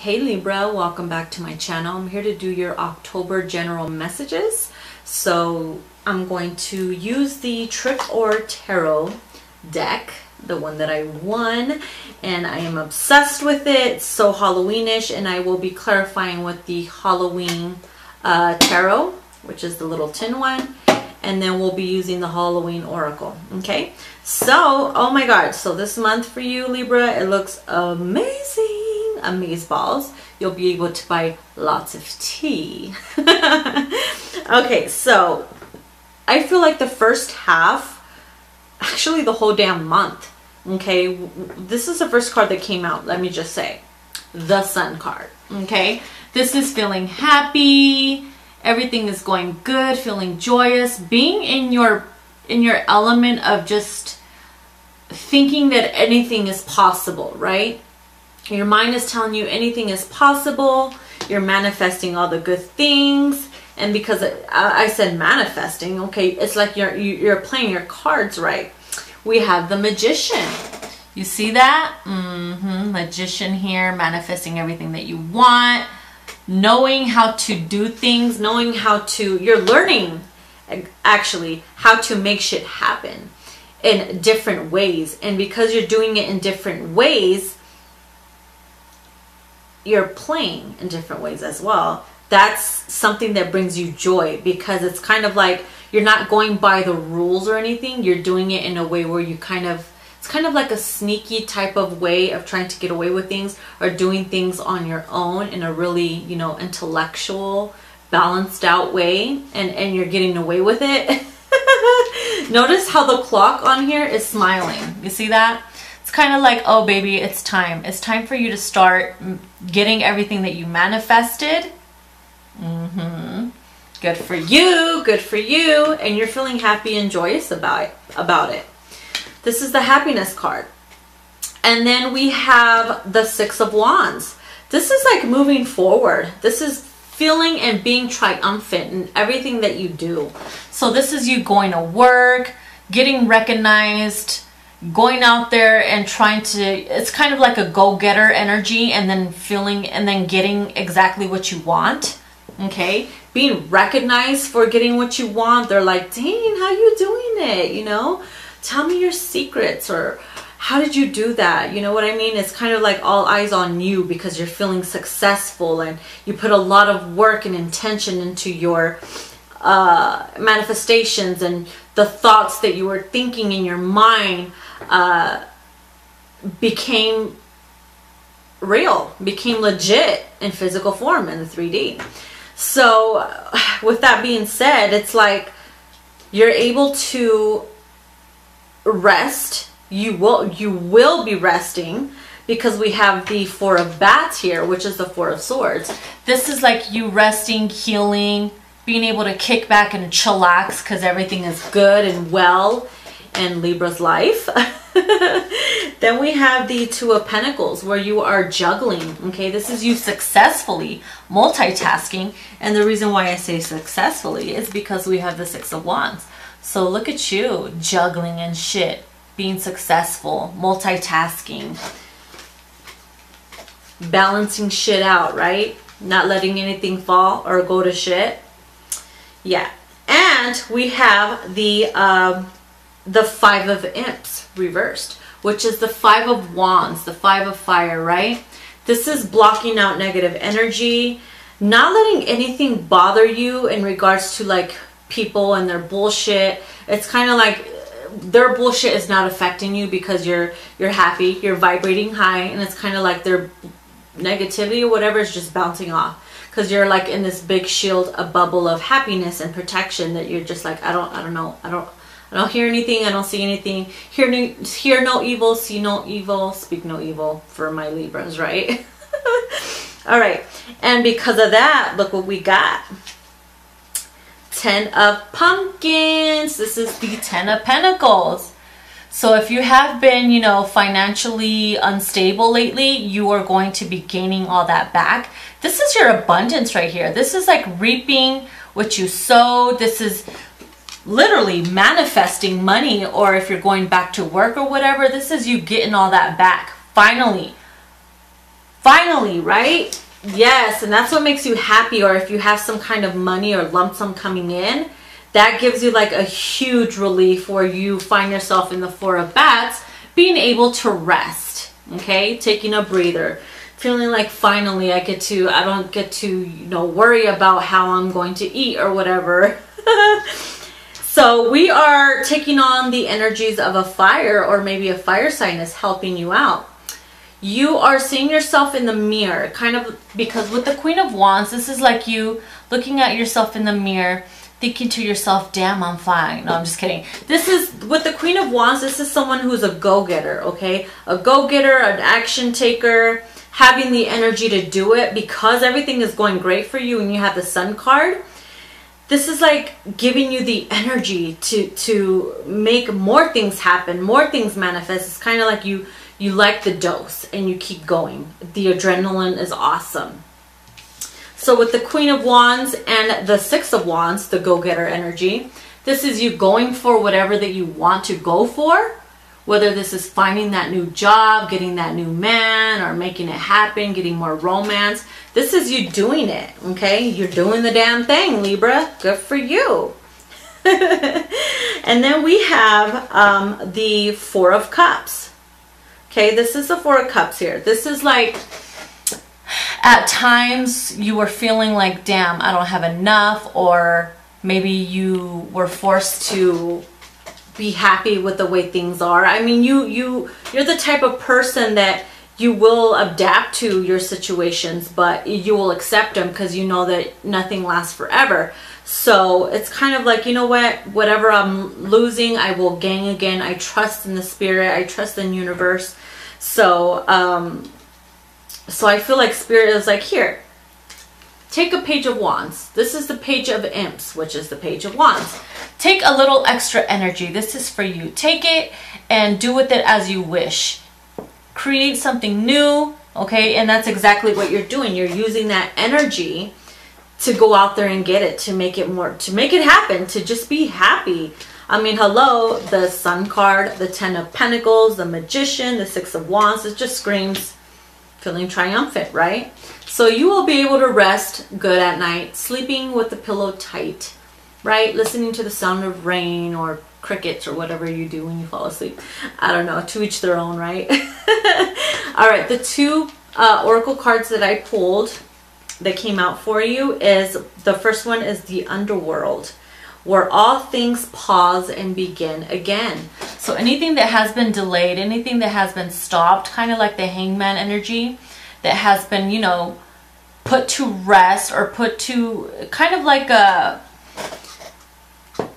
Hey Libra, welcome back to my channel. I'm here to do your October general messages. So I'm going to use the Trick or Tarot deck, the one that I won, and I am obsessed with it. So Halloweenish, and I will be clarifying with the Halloween uh, Tarot, which is the little tin one, and then we'll be using the Halloween Oracle, okay? So, oh my god, so this month for you, Libra, it looks amazing amaze balls you'll be able to buy lots of tea. Okay so I feel like the first half actually the whole damn month okay? This is the first card that came out let me just say. The sun card okay? This is feeling happy. Everything is going good feeling joyous. Being in your in your element of just thinking that anything is possible right your mind is telling you anything is possible. You're manifesting all the good things. And because I said manifesting, okay, it's like you're, you're playing your cards right. We have the magician. You see that? Mm-hmm. Magician here, manifesting everything that you want, knowing how to do things, knowing how to, you're learning actually how to make shit happen in different ways. And because you're doing it in different ways, you're playing in different ways as well. That's something that brings you joy because it's kind of like you're not going by the rules or anything. You're doing it in a way where you kind of it's kind of like a sneaky type of way of trying to get away with things or doing things on your own in a really you know intellectual balanced out way and and you're getting away with it. Notice how the clock on here is smiling. You see that it's kind of like, oh baby, it's time. It's time for you to start getting everything that you manifested. Mm-hmm. Good for you, good for you. And you're feeling happy and joyous about it, about it. This is the happiness card. And then we have the Six of Wands. This is like moving forward. This is feeling and being triumphant in everything that you do. So this is you going to work, getting recognized, going out there and trying to it's kind of like a go-getter energy and then feeling and then getting exactly what you want okay? Being recognized for getting what you want. They're like dang how you doing it? You know? Tell me your secrets or how did you do that? You know what i mean? It's kind of like all eyes on you because you're feeling successful and you put a lot of work and intention into your uh, manifestations and the thoughts that you were thinking in your mind uh, became real, became legit in physical form in the 3D. So, with that being said, it's like you're able to rest. You will you will be resting because we have the four of bats here, which is the four of swords. This is like you resting, healing, being able to kick back and chillax because everything is good and well in Libra's life. then we have the Two of Pentacles where you are juggling. Okay, this is you successfully multitasking. And the reason why I say successfully is because we have the Six of Wands. So look at you juggling and shit, being successful, multitasking, balancing shit out, right? Not letting anything fall or go to shit. Yeah. And we have the um, the Five of Imps reversed, which is the Five of Wands, the Five of Fire, right? This is blocking out negative energy, not letting anything bother you in regards to like people and their bullshit. It's kind of like their bullshit is not affecting you because you're you're happy, you're vibrating high, and it's kind of like their negativity or whatever is just bouncing off because you're like in this big shield, a bubble of happiness and protection that you're just like I don't I don't know I don't I don't hear anything. I don't see anything. Hear no, hear no evil, see no evil, speak no evil for my Libras, right? All right. And because of that, look what we got. Ten of Pumpkins. This is the Ten of Pentacles. So if you have been, you know, financially unstable lately, you are going to be gaining all that back. This is your abundance right here. This is like reaping what you sow. This is literally manifesting money or if you're going back to work or whatever, this is you getting all that back. Finally. finally, right? Yes, and that's what makes you happy. Or if you have some kind of money or lump sum coming in, that gives you like a huge relief where you find yourself in the Four of Bats being able to rest, okay? Taking a breather, feeling like finally I get to, I don't get to, you know, worry about how I'm going to eat or whatever. so we are taking on the energies of a fire or maybe a fire sign is helping you out. You are seeing yourself in the mirror, kind of because with the Queen of Wands, this is like you looking at yourself in the mirror thinking to yourself, damn, I'm fine. No, I'm just kidding. This is, with the Queen of Wands, this is someone who's a go-getter, okay? A go-getter, an action taker, having the energy to do it because everything is going great for you and you have the Sun card. This is like giving you the energy to, to make more things happen, more things manifest. It's kind of like you, you like the dose and you keep going. The adrenaline is awesome. So with the Queen of Wands and the Six of Wands, the go-getter energy, this is you going for whatever that you want to go for. Whether this is finding that new job, getting that new man, or making it happen, getting more romance. This is you doing it, okay? You're doing the damn thing, Libra. Good for you. and then we have um, the Four of Cups. Okay, this is the Four of Cups here. This is like at times you were feeling like, damn, I don't have enough, or maybe you were forced to be happy with the way things are. I mean, you you you're the type of person that you will adapt to your situations, but you will accept them because you know that nothing lasts forever. So it's kind of like, you know what, whatever I'm losing, I will gain again. I trust in the spirit. I trust in universe. So, um, so I feel like Spirit is like, here, take a page of wands. This is the page of imps, which is the page of wands. Take a little extra energy. This is for you. Take it and do with it as you wish. Create something new, okay? And that's exactly what you're doing. You're using that energy to go out there and get it, to make it more, to make it happen, to just be happy. I mean, hello, the Sun card, the Ten of Pentacles, the Magician, the Six of Wands, it just screams feeling triumphant, right? So you will be able to rest good at night, sleeping with the pillow tight, right? Listening to the sound of rain or crickets or whatever you do when you fall asleep. I don't know, to each their own, right? All right, the two uh, oracle cards that I pulled that came out for you is the first one is the underworld where all things pause and begin again. So anything that has been delayed, anything that has been stopped, kind of like the hangman energy that has been, you know, put to rest or put to kind of like a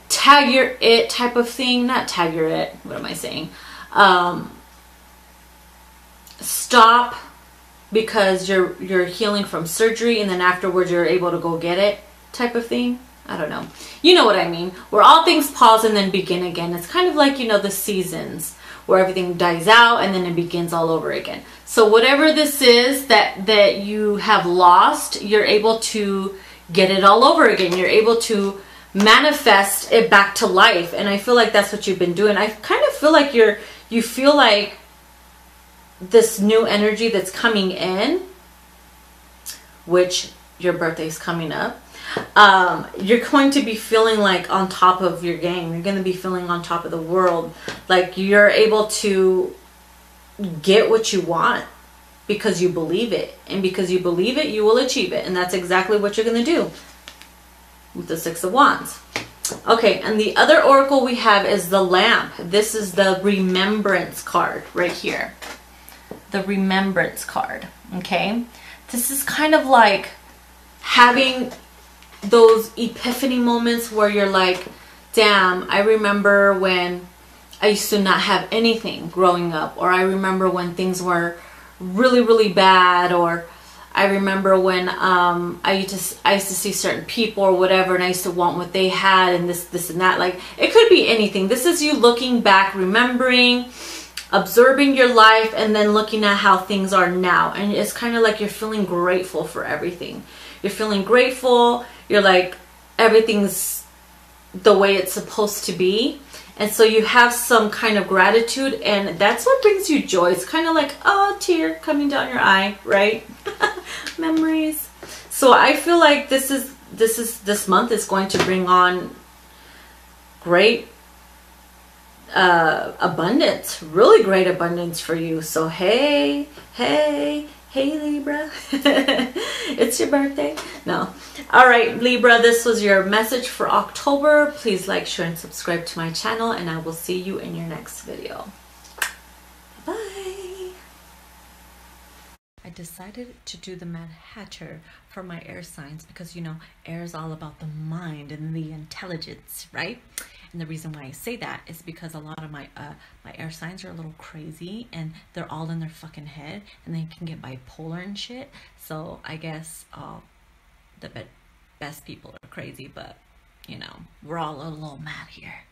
tag your it type of thing. Not tag your it, what am I saying? Um, stop because you're you're healing from surgery and then afterwards you're able to go get it type of thing. I don't know. You know what I mean. Where all things pause and then begin again. It's kind of like, you know, the seasons where everything dies out and then it begins all over again. So whatever this is that, that you have lost, you're able to get it all over again. You're able to manifest it back to life. And I feel like that's what you've been doing. I kind of feel like you're, you feel like this new energy that's coming in, which your birthday is coming up um, you're going to be feeling like on top of your game. You're going to be feeling on top of the world. Like you're able to get what you want because you believe it. And because you believe it, you will achieve it. And that's exactly what you're going to do with the Six of Wands. Okay, and the other oracle we have is the lamp. This is the remembrance card right here. The remembrance card, okay? This is kind of like having those epiphany moments where you're like, damn, I remember when I used to not have anything growing up, or I remember when things were really, really bad, or I remember when um, I used to I used to see certain people or whatever, and I used to want what they had, and this, this, and that. Like it could be anything. This is you looking back, remembering, observing your life, and then looking at how things are now. And it's kind of like you're feeling grateful for everything. You're feeling grateful you're like everything's the way it's supposed to be And so you have some kind of gratitude and that's what brings you joy. It's kind of like, oh, tear coming down your eye, right? Memories. So I feel like this is this is this month is going to bring on great uh, abundance, really great abundance for you. So hey, hey, hey Libra, it's your birthday. No. All right, Libra, this was your message for October. Please like, share, and subscribe to my channel, and I will see you in your next video. Bye. I decided to do the Mad Hatter for my air signs because, you know, air is all about the mind and the intelligence, right? And the reason why I say that is because a lot of my uh, my air signs are a little crazy and they're all in their fucking head and they can get bipolar and shit. So I guess uh, the best people are crazy, but you know, we're all a little mad here.